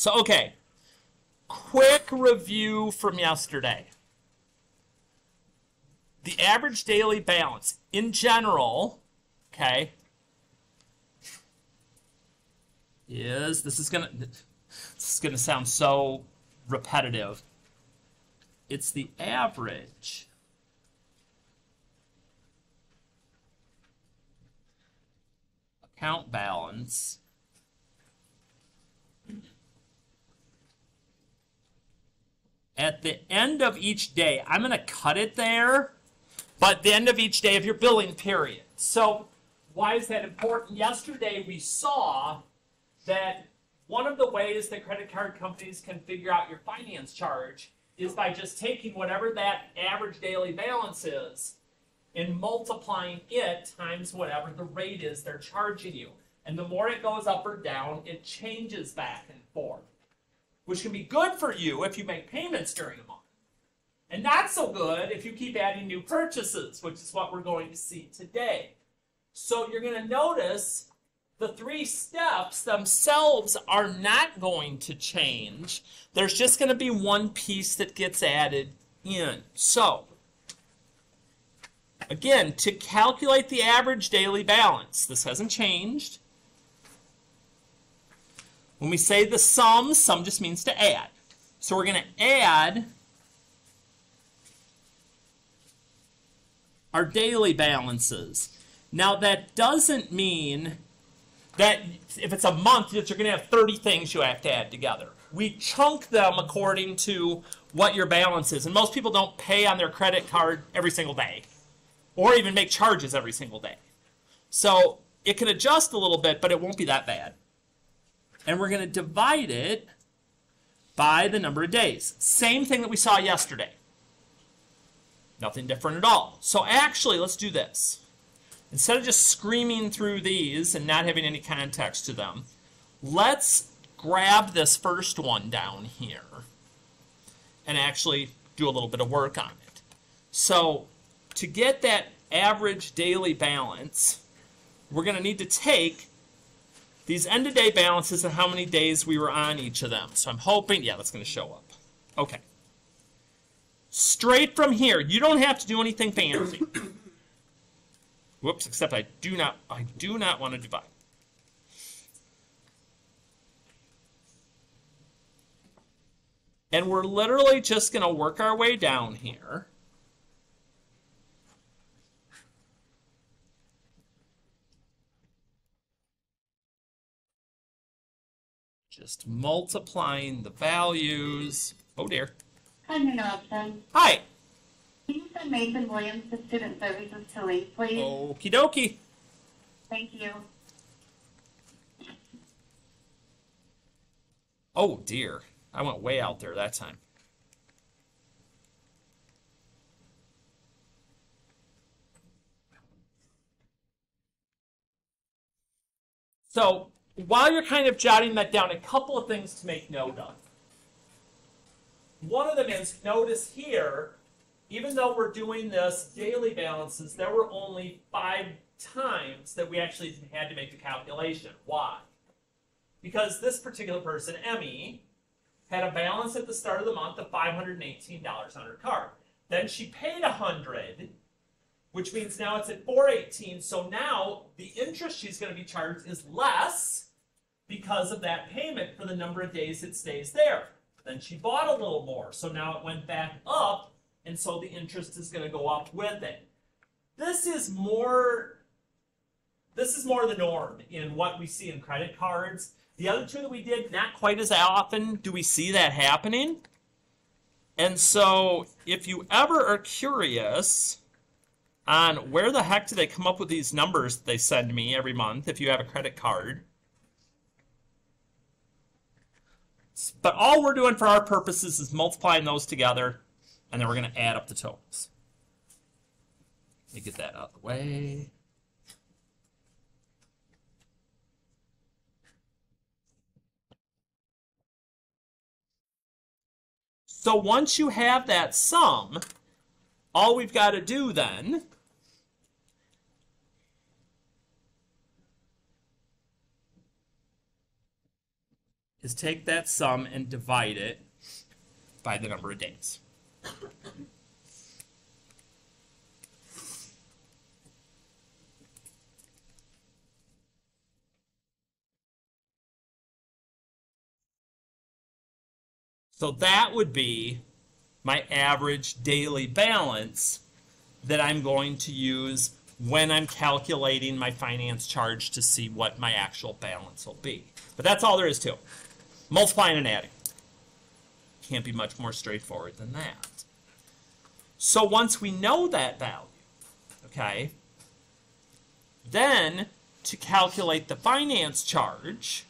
So, okay. Quick review from yesterday. The average daily balance in general, okay, is this is gonna this is gonna sound so repetitive. It's the average account balance at the end of each day. I'm going to cut it there, but the end of each day of your billing period. So why is that important? Yesterday we saw that one of the ways that credit card companies can figure out your finance charge is by just taking whatever that average daily balance is and multiplying it times whatever the rate is they're charging you. And the more it goes up or down, it changes back and forth, which can be good for you if you make payments during a month. And not so good if you keep adding new purchases, which is what we're going to see today. So you're going to notice the three steps themselves are not going to change. There's just going to be one piece that gets added in. So Again, to calculate the average daily balance, this hasn't changed. When we say the sum, sum just means to add. So we're going to add our daily balances. Now that doesn't mean that if it's a month that you're going to have 30 things you have to add together. We chunk them according to what your balance is. And most people don't pay on their credit card every single day or even make charges every single day. So it can adjust a little bit, but it won't be that bad. And we're going to divide it by the number of days. Same thing that we saw yesterday. Nothing different at all. So actually, let's do this. Instead of just screaming through these and not having any context to them, let's grab this first one down here and actually do a little bit of work on it. So to get that average daily balance, we're going to need to take these end of day balances and how many days we were on each of them. So I'm hoping, yeah, that's going to show up. Okay. Straight from here, you don't have to do anything fancy. Whoops, except I do not, I do not want to divide. And we're literally just going to work our way down here. Just multiplying the values. Oh dear. Hi, interruption. Hi. Can you send Mason Williams to Student Services to leave, please? Okie dokie. Thank you. Oh dear. I went way out there that time. So while you're kind of jotting that down, a couple of things to make note of. One of them is notice here, even though we're doing this daily balances, there were only five times that we actually had to make the calculation. Why? Because this particular person, Emmy, had a balance at the start of the month of $518 on her card. Then she paid 100 which means now it's at 418. So now the interest she's going to be charged is less because of that payment for the number of days it stays there. Then she bought a little more, so now it went back up, and so the interest is going to go up with it. This is more this is more the norm in what we see in credit cards. The other two that we did, not quite as often do we see that happening. And so if you ever are curious on where the heck do they come up with these numbers they send me every month if you have a credit card, But all we're doing for our purposes is multiplying those together, and then we're going to add up the totals. Let me get that out of the way. So once you have that sum, all we've got to do then is take that sum and divide it by the number of days. So that would be my average daily balance that I'm going to use when I'm calculating my finance charge to see what my actual balance will be. But that's all there is to it. Multiplying and adding. Can't be much more straightforward than that. So once we know that value, okay, then to calculate the finance charge,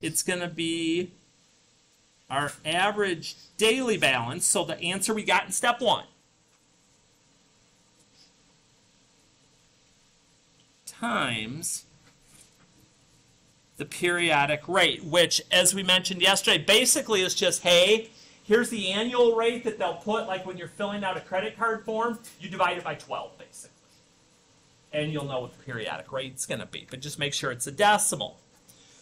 it's going to be our average daily balance. So the answer we got in step one. Times the periodic rate, which, as we mentioned yesterday, basically is just, hey, here's the annual rate that they'll put, like when you're filling out a credit card form, you divide it by 12, basically. And you'll know what the periodic rate's going to be, but just make sure it's a decimal.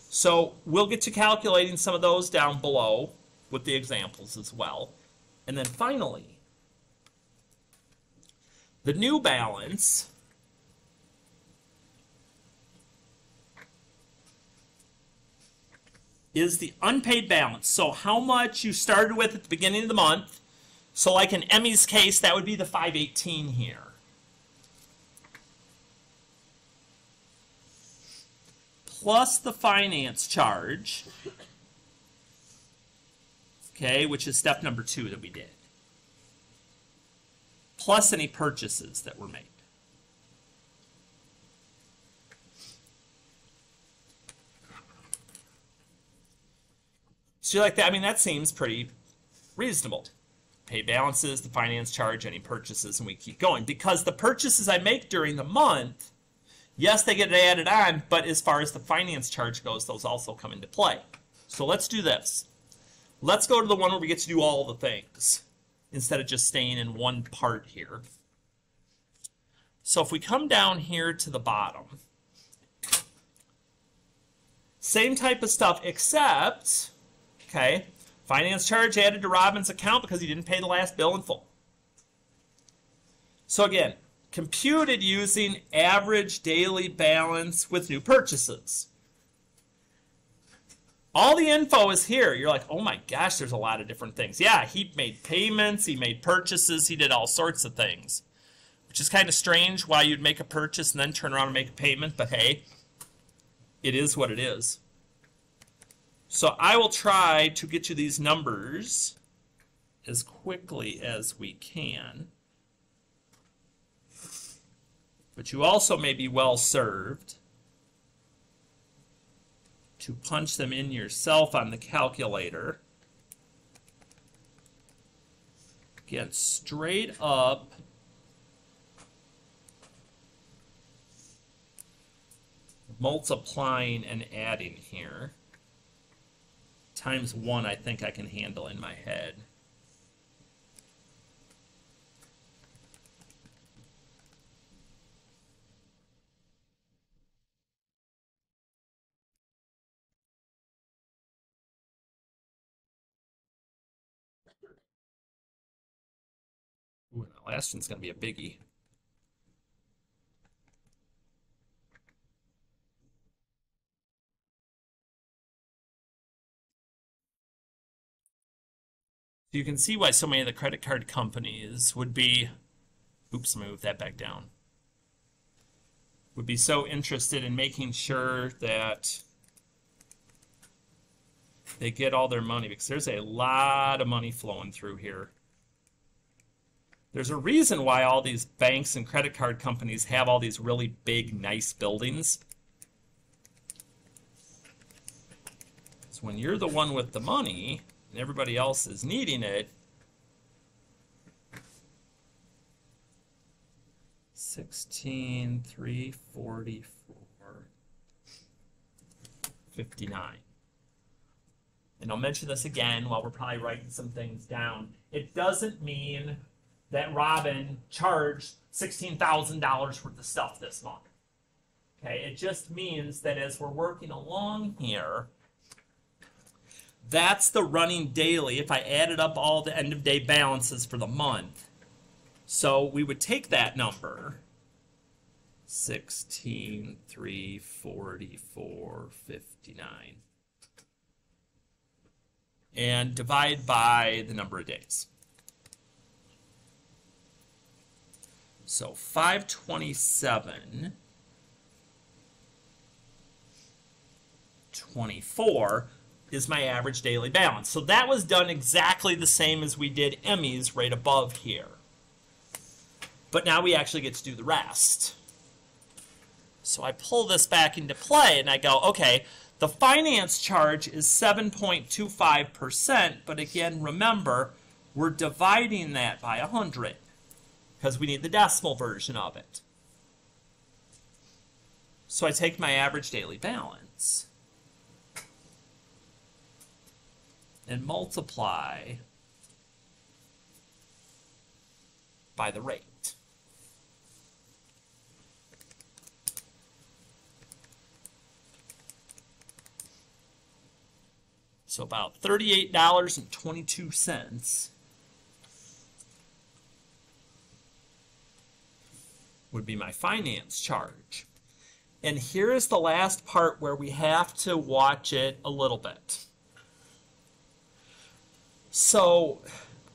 So we'll get to calculating some of those down below with the examples as well. And then finally, the new balance is the unpaid balance. So how much you started with at the beginning of the month. So like in Emmy's case, that would be the 518 here. Plus the finance charge. Okay, which is step number two that we did. Plus any purchases that were made. So like that, I mean, that seems pretty reasonable. Pay balances, the finance charge, any purchases, and we keep going. Because the purchases I make during the month, yes, they get added on, but as far as the finance charge goes, those also come into play. So let's do this. Let's go to the one where we get to do all the things instead of just staying in one part here. So if we come down here to the bottom, same type of stuff except Okay. Finance charge added to Robin's account because he didn't pay the last bill in full. So again, computed using average daily balance with new purchases. All the info is here. You're like, oh my gosh, there's a lot of different things. Yeah, he made payments, he made purchases, he did all sorts of things. Which is kind of strange why you'd make a purchase and then turn around and make a payment, but hey, it is what it is. So I will try to get you these numbers as quickly as we can. But you also may be well served to punch them in yourself on the calculator. Again, straight up multiplying and adding here times 1 I think I can handle in my head. Ooh, that last one's going to be a biggie. You can see why so many of the credit card companies would be, oops, move that back down, would be so interested in making sure that they get all their money because there's a lot of money flowing through here. There's a reason why all these banks and credit card companies have all these really big, nice buildings. So when you're the one with the money, and everybody else is needing it, Sixteen three forty four fifty nine. And I'll mention this again while we're probably writing some things down. It doesn't mean that Robin charged $16,000 worth of stuff this month. Okay, it just means that as we're working along here, that's the running daily if I added up all the end of day balances for the month. So we would take that number, 16, 3, 44, 59, and divide by the number of days. So 527, 24 is my average daily balance. So that was done exactly the same as we did Emmy's right above here. But now we actually get to do the rest. So I pull this back into play and I go, okay, the finance charge is 7.25%, but again, remember, we're dividing that by 100 because we need the decimal version of it. So I take my average daily balance and multiply by the rate. So about $38.22 would be my finance charge. And here is the last part where we have to watch it a little bit. So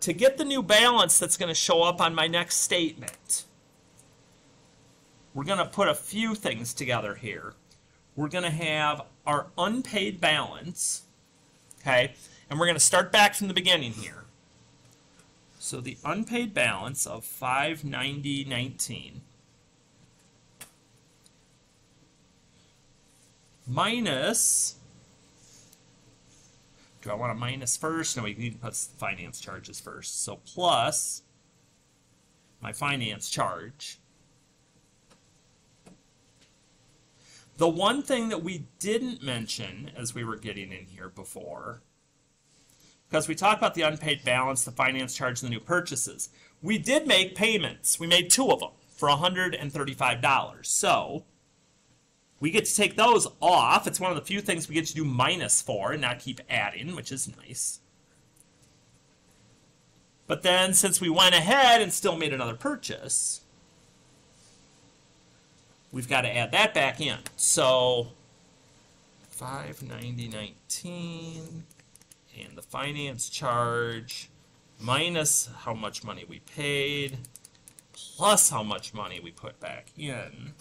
to get the new balance that's going to show up on my next statement, we're going to put a few things together here. We're going to have our unpaid balance, okay? And we're going to start back from the beginning here. So the unpaid balance of 590.19 minus do I want to minus first? No, we need to put finance charges first. So plus my finance charge. The one thing that we didn't mention as we were getting in here before, because we talked about the unpaid balance, the finance charge, and the new purchases, we did make payments. We made two of them for $135. So we get to take those off. It's one of the few things we get to do minus for and not keep adding, which is nice. But then since we went ahead and still made another purchase, we've got to add that back in. So 590.19 and the finance charge minus how much money we paid plus how much money we put back in.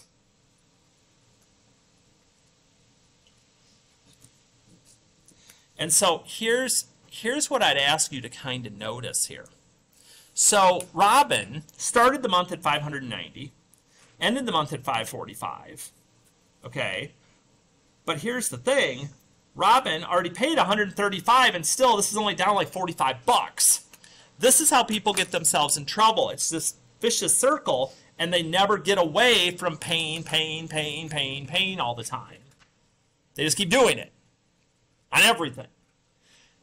And so here's here's what I'd ask you to kind of notice here. So Robin started the month at 590, ended the month at 545. Okay. But here's the thing, Robin already paid 135 and still this is only down like 45 bucks. This is how people get themselves in trouble. It's this vicious circle and they never get away from pain, pain, pain, pain, pain all the time. They just keep doing it on everything.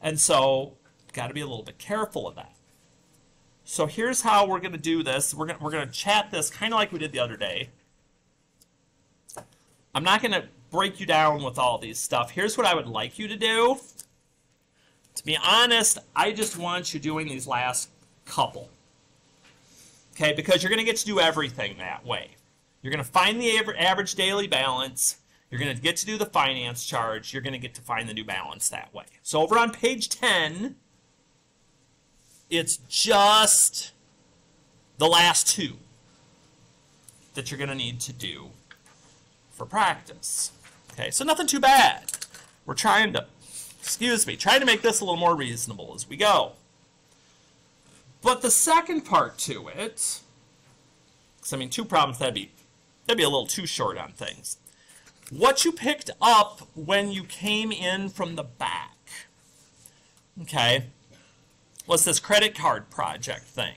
And so, got to be a little bit careful of that. So here's how we're going to do this. We're going we're to chat this kind of like we did the other day. I'm not going to break you down with all these stuff. Here's what I would like you to do. To be honest, I just want you doing these last couple. Okay, because you're going to get to do everything that way. You're going to find the average daily balance. You're going to get to do the finance charge. You're going to get to find the new balance that way. So over on page 10, it's just the last two that you're going to need to do for practice. Okay, so nothing too bad. We're trying to, excuse me, trying to make this a little more reasonable as we go. But the second part to it, because I mean, two problems, that'd be, that'd be a little too short on things what you picked up when you came in from the back, okay, was this credit card project thing.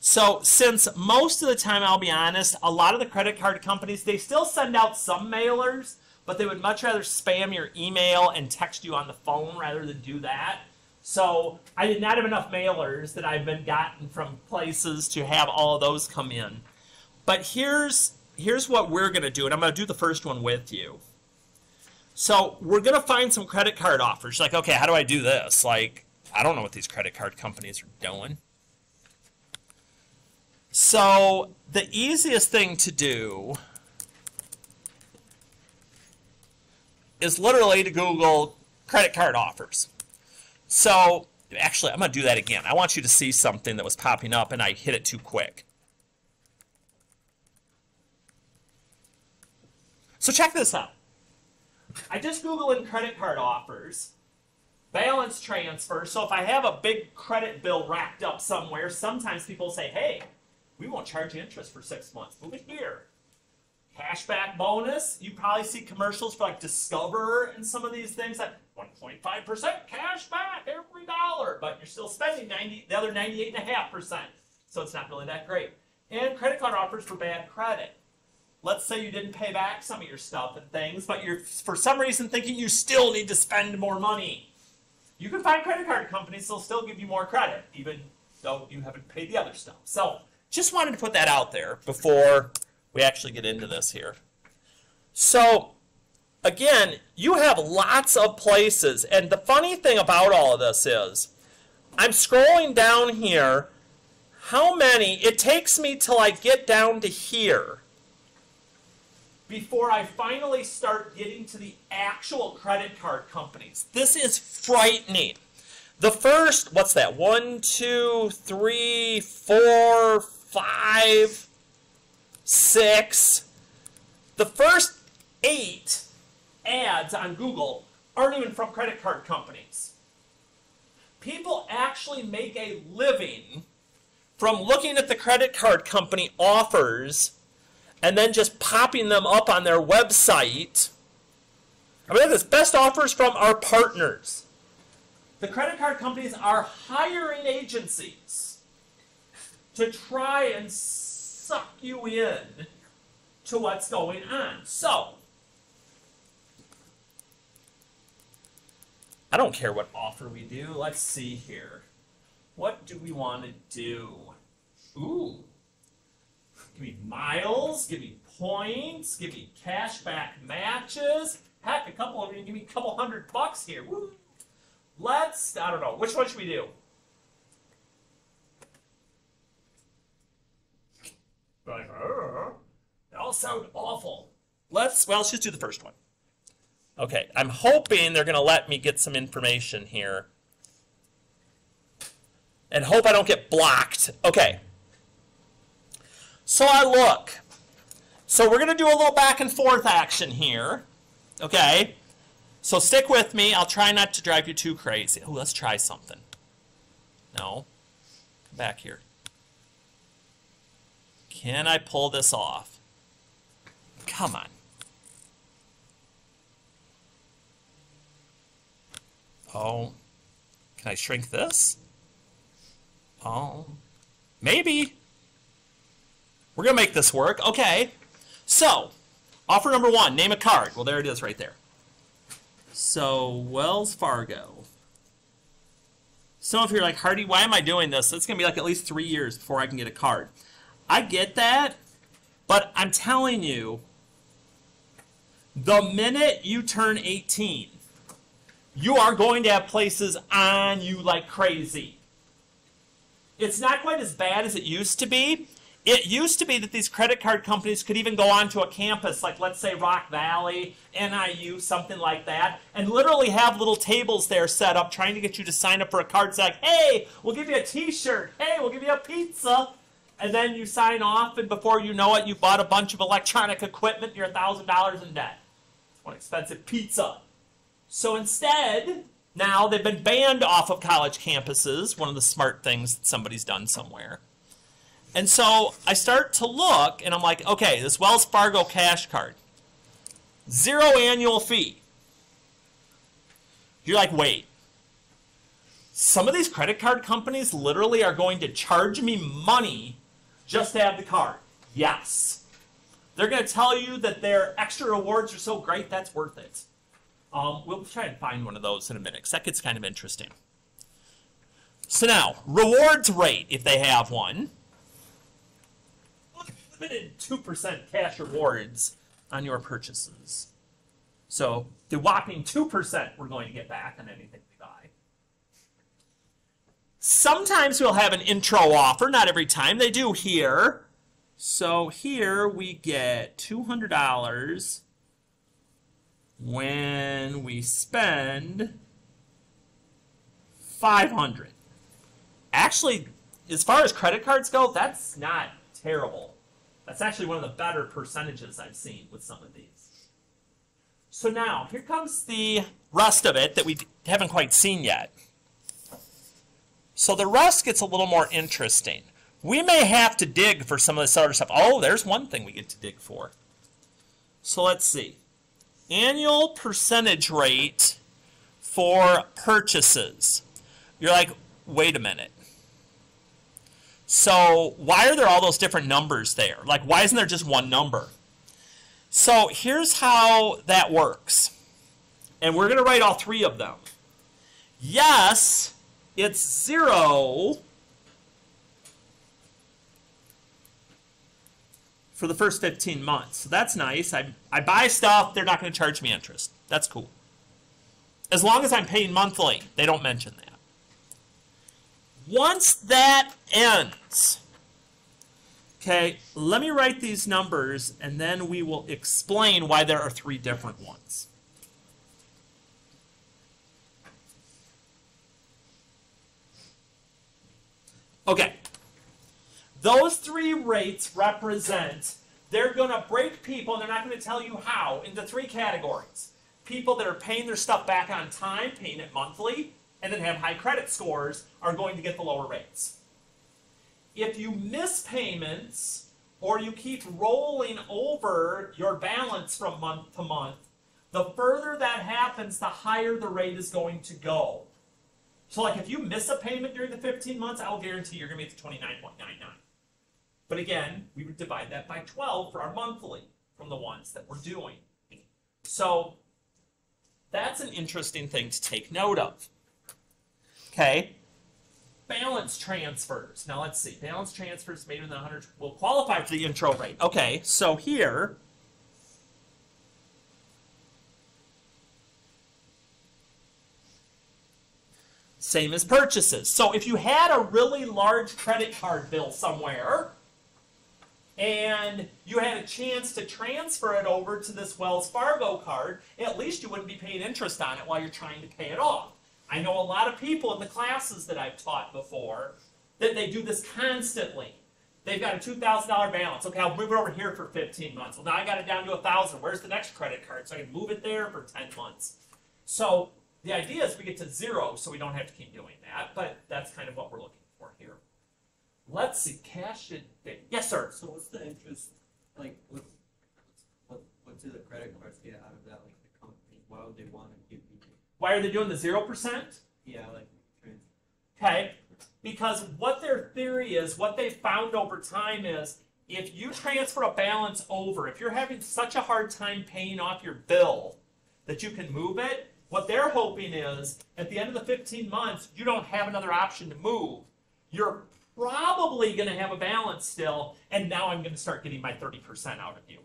So since most of the time, I'll be honest, a lot of the credit card companies, they still send out some mailers, but they would much rather spam your email and text you on the phone rather than do that. So I did not have enough mailers that I've been gotten from places to have all of those come in. But here's here's what we're going to do, and I'm going to do the first one with you. So we're going to find some credit card offers. Like, okay, how do I do this? Like, I don't know what these credit card companies are doing. So the easiest thing to do is literally to Google credit card offers. So actually, I'm going to do that again. I want you to see something that was popping up and I hit it too quick. So check this out. I just Google in credit card offers, balance transfer. So if I have a big credit bill racked up somewhere, sometimes people say, hey, we won't charge interest for six months. Move it here. Cashback bonus. You probably see commercials for like Discover and some of these things that 1.5% cash back every dollar, but you're still spending 90, the other 98.5%. So it's not really that great. And credit card offers for bad credit let's say you didn't pay back some of your stuff and things, but you're for some reason thinking you still need to spend more money. You can find credit card companies that'll still give you more credit, even though you haven't paid the other stuff. So just wanted to put that out there before we actually get into this here. So again, you have lots of places, and the funny thing about all of this is, I'm scrolling down here, how many, it takes me till I get down to here before I finally start getting to the actual credit card companies. This is frightening. The first, what's that? One, two, three, four, five, six. The first eight ads on Google aren't even from credit card companies. People actually make a living from looking at the credit card company offers and then just popping them up on their website. I mean, this best offers from our partners. The credit card companies are hiring agencies to try and suck you in to what's going on. So, I don't care what offer we do. Let's see here. What do we want to do? Ooh. Give me miles, give me points, give me cashback matches. Heck, a couple of you give me a couple hundred bucks here. Woo. Let's, I don't know, which one should we do? Like, uh, they all sound awful. Let's, well, let's just do the first one. Okay, I'm hoping they're going to let me get some information here. And hope I don't get blocked. Okay. So I look. So we're going to do a little back and forth action here. Okay? So stick with me. I'll try not to drive you too crazy. Oh, let's try something. No. Come back here. Can I pull this off? Come on. Oh. Can I shrink this? Oh. Maybe. We're going to make this work. Okay. So, offer number one, name a card. Well, there it is right there. So, Wells Fargo. So if you're like, Harty, why am I doing this? It's going to be like at least three years before I can get a card. I get that, but I'm telling you, the minute you turn 18, you are going to have places on you like crazy. It's not quite as bad as it used to be, it used to be that these credit card companies could even go onto a campus, like let's say Rock Valley, NIU, something like that, and literally have little tables there set up trying to get you to sign up for a card. It's like, hey, we'll give you a t-shirt. Hey, we'll give you a pizza. And then you sign off, and before you know it, you bought a bunch of electronic equipment, you're $1,000 in debt. It's one expensive pizza. So instead, now they've been banned off of college campuses, one of the smart things that somebody's done somewhere. And so I start to look, and I'm like, okay, this Wells Fargo cash card, zero annual fee. You're like, wait. Some of these credit card companies literally are going to charge me money just to have the card. Yes. They're going to tell you that their extra rewards are so great, that's worth it. Um, we'll try and find one of those in a minute, because that gets kind of interesting. So now, rewards rate, if they have one. Limited 2% cash rewards on your purchases. So the whopping 2% we're going to get back on anything we buy. Sometimes we'll have an intro offer, not every time. They do here. So here we get $200 when we spend 500. Actually, as far as credit cards go, that's not terrible. That's actually one of the better percentages I've seen with some of these. So now, here comes the rest of it that we haven't quite seen yet. So the rest gets a little more interesting. We may have to dig for some of this other stuff. Oh, there's one thing we get to dig for. So let's see. Annual percentage rate for purchases. You're like, wait a minute. So why are there all those different numbers there? Like, why isn't there just one number? So here's how that works. And we're going to write all three of them. Yes, it's zero for the first 15 months. So that's nice. I, I buy stuff, they're not going to charge me interest. That's cool. As long as I'm paying monthly, they don't mention that. Once that ends, okay, let me write these numbers and then we will explain why there are three different ones. Okay, those three rates represent, they're going to break people, and they're not going to tell you how, into three categories. People that are paying their stuff back on time, paying it monthly, and then have high credit scores are going to get the lower rates. If you miss payments or you keep rolling over your balance from month to month, the further that happens, the higher the rate is going to go. So like if you miss a payment during the 15 months, I'll guarantee you're going to be at the 29.99. But again, we would divide that by 12 for our monthly from the ones that we're doing. So that's an interesting thing to take note of. Okay. Balance transfers. Now let's see. Balance transfers made within 100 will qualify for the intro rate. Okay, so here. Same as purchases. So if you had a really large credit card bill somewhere, and you had a chance to transfer it over to this Wells Fargo card, at least you wouldn't be paying interest on it while you're trying to pay it off. I know a lot of people in the classes that I've taught before that they do this constantly. They've got a $2,000 balance. Okay, I'll move it over here for 15 months. Well, now I got it down to 1000 Where's the next credit card? So I can move it there for 10 months. So the idea is we get to zero so we don't have to keep doing that, but that's kind of what we're looking for here. Let's see, cash be. Yes, sir. So what's the interest, like, what, what, what do the credit cards get out of that, like, the company, why would they wanna give you, Why are they doing the 0%? yeah, like, Okay, because what their theory is, what they found over time is, if you transfer a balance over, if you're having such a hard time paying off your bill that you can move it, what they're hoping is, at the end of the 15 months, you don't have another option to move. You're probably going to have a balance still, and now I'm going to start getting my 30% out of you.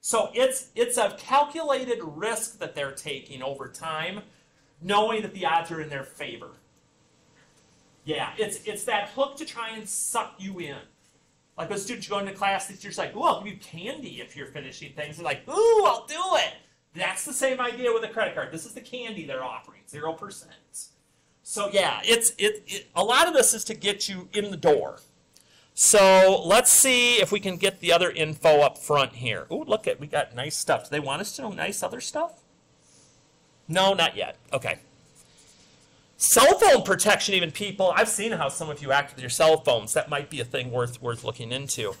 So it's it's a calculated risk that they're taking over time, knowing that the odds are in their favor. Yeah, it's it's that hook to try and suck you in. Like those students going to class, it's just like, "Ooh, I'll give you candy if you're finishing things." They're like, "Ooh, I'll do it." That's the same idea with a credit card. This is the candy they're offering, zero percent. So yeah, it's it, it. A lot of this is to get you in the door. So let's see if we can get the other info up front here. Ooh, look at we got nice stuff. Do they want us to know nice other stuff? No, not yet. Okay. Cell phone protection, even people. I've seen how some of you act with your cell phones. That might be a thing worth worth looking into.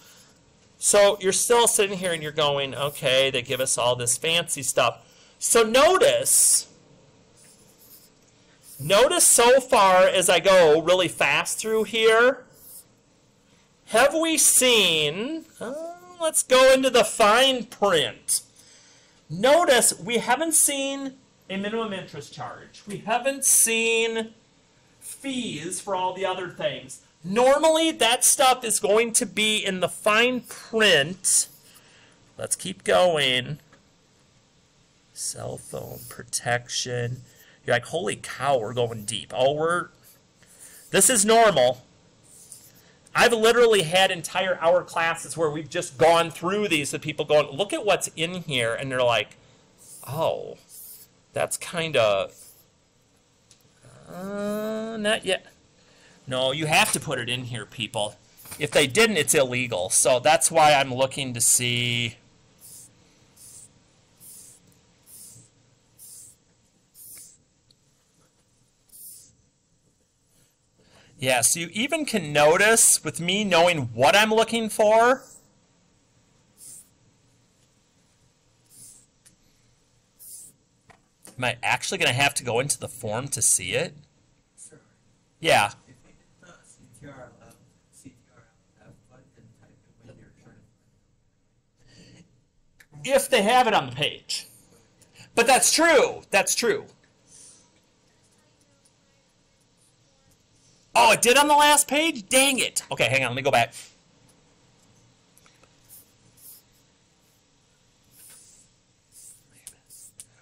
So you're still sitting here and you're going, okay, they give us all this fancy stuff. So notice, notice so far as I go really fast through here, have we seen, uh, let's go into the fine print. Notice we haven't seen a minimum interest charge. We haven't seen fees for all the other things. Normally, that stuff is going to be in the fine print. Let's keep going. Cell phone protection. You're like, holy cow, we're going deep. Oh, we're. This is normal. I've literally had entire hour classes where we've just gone through these with people going, look at what's in here, and they're like, oh, that's kind of. Uh, not yet. No, you have to put it in here, people. If they didn't, it's illegal. So that's why I'm looking to see. Yeah, so you even can notice with me knowing what I'm looking for. Am I actually going to have to go into the form to see it? Sure. Yeah. If you hit the CTR F, CTR F button and type it when you're trying to. If they have it on the page. But that's true. That's true. Oh, it did on the last page? Dang it. Okay, hang on. Let me go back.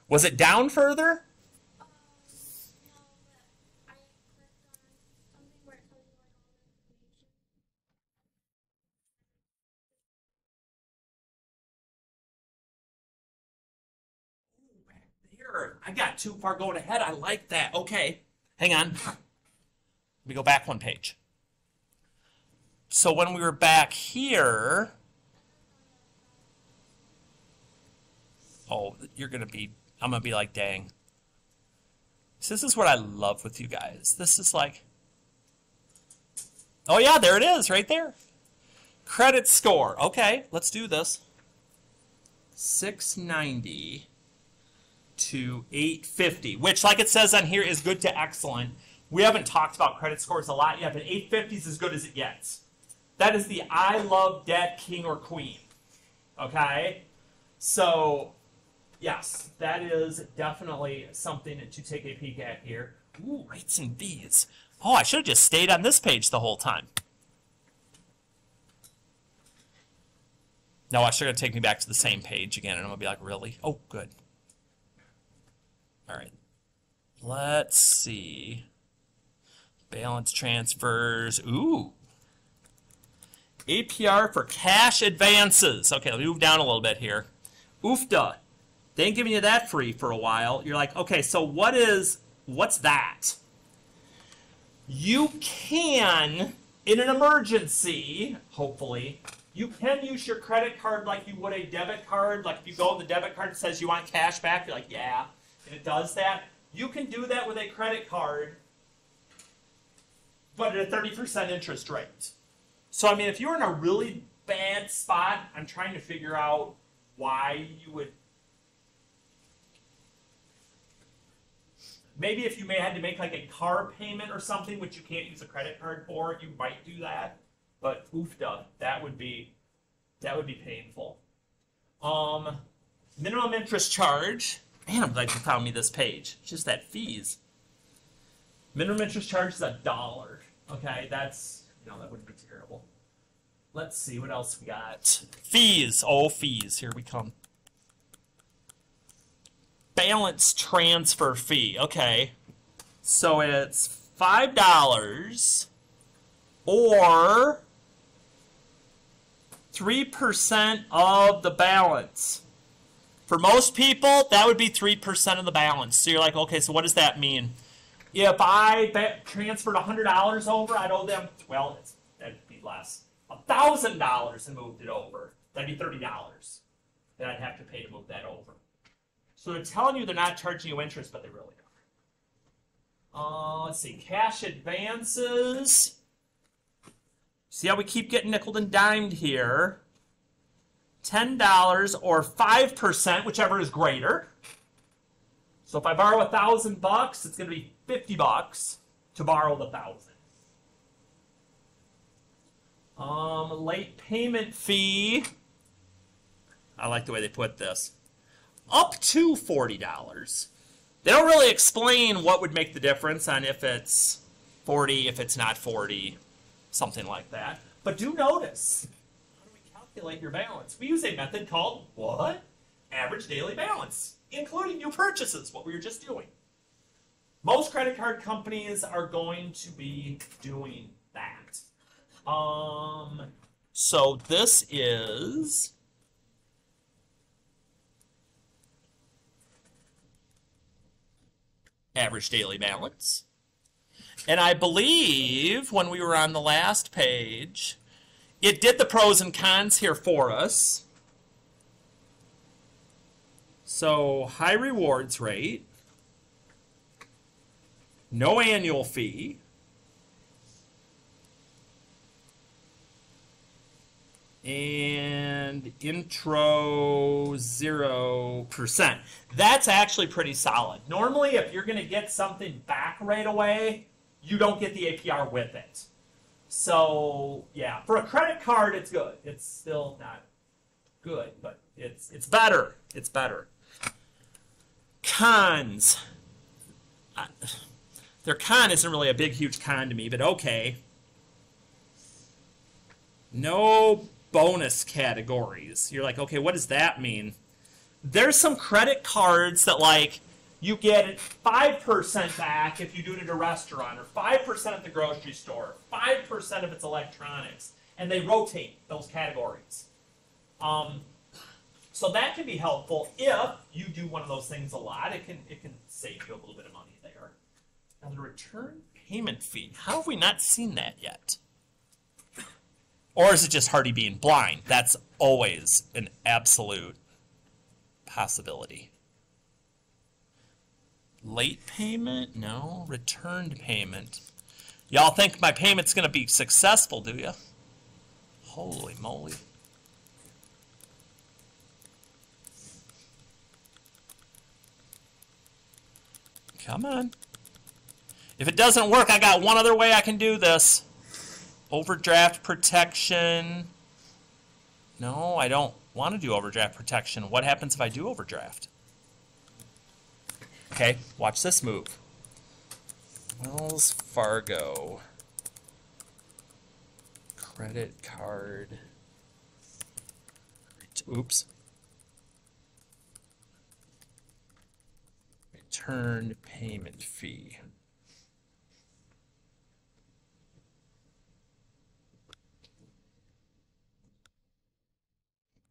Was it down further? I got too far going ahead. I like that. Okay. Hang on. Me go back one page. So when we were back here. Oh, you're going to be. I'm going to be like, dang. So this is what I love with you guys. This is like. Oh, yeah, there it is right there. Credit score. Okay, let's do this. 690 to 850, which, like it says on here, is good to excellent. We haven't talked about credit scores a lot yet, but 850 is as good as it gets. That is the I love debt king or queen. Okay? So, yes, that is definitely something to take a peek at here. Ooh, rates and fees. Oh, I should have just stayed on this page the whole time. No, I should have taken me back to the same page again, and I'm gonna be like, really? Oh, good. All right. Let's see. Balance transfers. Ooh. APR for cash advances. Okay, let me move down a little bit here. OOFDA. They ain't giving you that free for a while. You're like, okay, so what is, what's that? You can, in an emergency, hopefully, you can use your credit card like you would a debit card. Like if you go on the debit card says you want cash back, you're like, yeah, and it does that. You can do that with a credit card, but at a 30% interest rate. So, I mean, if you're in a really bad spot, I'm trying to figure out why you would. Maybe if you may had to make like a car payment or something, which you can't use a credit card for, you might do that. But oofda, that would be that would be painful. Um, minimum interest charge. Man, I'm glad you found me this page. It's just that fees. Minimum interest charge is a dollar. Okay, that's no, that wouldn't be terrible. Let's see what else we got. Fees. Oh, fees. Here we come. Balance transfer fee. Okay. So it's five dollars or three percent of the balance. For most people, that would be 3% of the balance. So you're like, okay, so what does that mean? If I ba- transferred $100 over, I'd owe them, well, that'd be less, $1,000 and moved it over. That'd be $30 that I'd have to pay to move that over. So they're telling you they're not charging you interest, but they really are. Uh, let's see, cash advances. See how we keep getting nickel and dimed here. $10 or 5%, whichever is greater. So if I borrow a thousand bucks, it's going to be 50 bucks to borrow the thousand. Um, late payment fee. I like the way they put this. Up to $40. They don't really explain what would make the difference on if it's 40, if it's not 40. something like that. But do notice, how do we calculate your balance? We use a method called what? Average daily balance, including new purchases, what we were just doing. Most credit card companies are going to be doing that. Um, so this is average daily balance. And I believe when we were on the last page, it did the pros and cons here for us. So high rewards rate, no annual fee, and intro 0%. That's actually pretty solid. Normally, if you're going to get something back right away, you don't get the APR with it. So, yeah, for a credit card, it's good. It's still not good, but it's it's better. It's better. Cons. Their con isn't really a big, huge con to me, but okay. No bonus categories. You're like, okay, what does that mean? There's some credit cards that like you get five percent back if you do it at a restaurant, or five percent at the grocery store, five percent if it's electronics, and they rotate those categories. Um, so that can be helpful if you do one of those things a lot. It can it can save you a little bit of money. The return payment fee. How have we not seen that yet? Or is it just Harty being blind? That's always an absolute possibility. Late payment? No. Returned payment. Y'all think my payment's going to be successful, do you? Holy moly. Come on. If it doesn't work, I got one other way I can do this. Overdraft protection. No, I don't want to do overdraft protection. What happens if I do overdraft? Okay, watch this move. Wells Fargo. Credit card. Oops. Return payment fee.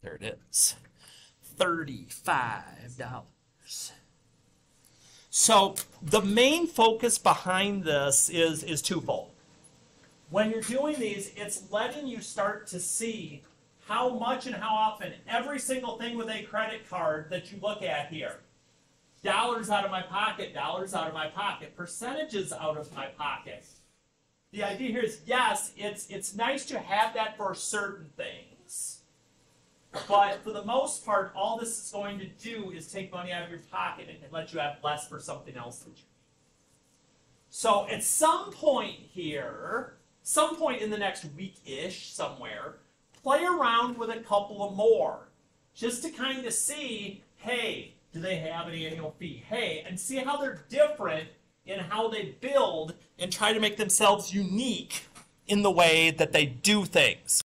There it is. $35. So the main focus behind this is, is twofold. When you're doing these, it's letting you start to see how much and how often every single thing with a credit card that you look at here. Dollars out of my pocket, dollars out of my pocket, percentages out of my pocket. The idea here is yes, it's it's nice to have that for certain things. But for the most part, all this is going to do is take money out of your pocket and let you have less for something else that you need. So at some point here, some point in the next week-ish somewhere, play around with a couple of more. Just to kind of see, hey, do they have an annual fee? Hey, and see how they're different in how they build and try to make themselves unique in the way that they do things.